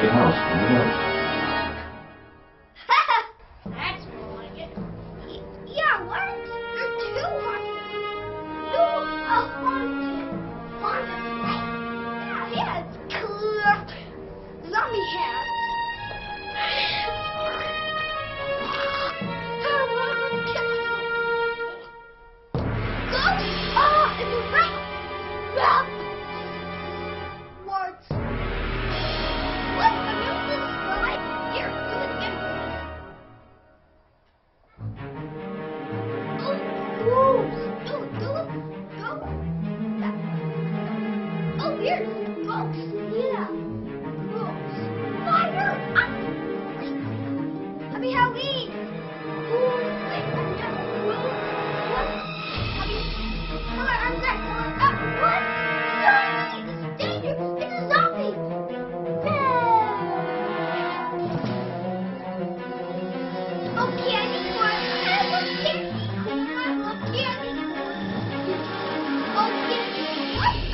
对他有？What?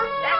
Graves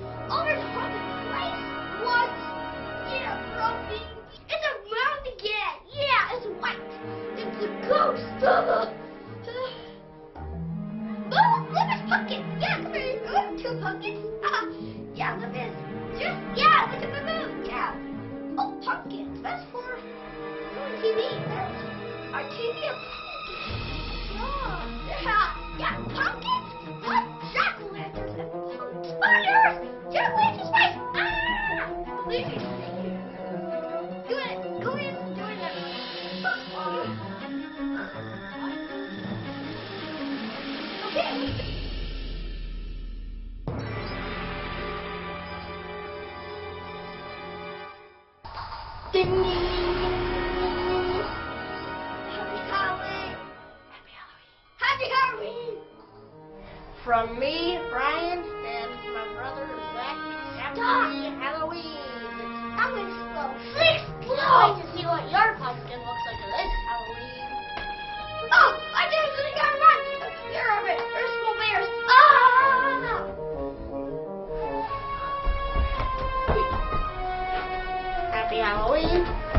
pumpkins. Uh, yeah, this. Just, yeah, look at the moon. Yeah. Oh, pumpkins. That's for TV. That's our TV of pumpkins. Oh, yeah, yeah, pumpkins. What? Jack-o'-lanterns and pumpkin spiders. Jack-o'-lantern spice. Ah! Do it. Go in. Okay. Ding, ding, ding, ding, ding, ding. Happy Halloween. Happy Halloween. Happy Halloween. From me, Brian, and my brother Zach. Happy Halloween. I'm gonna spell six Can't wait to see what your pumpkin looks like Happy Halloween.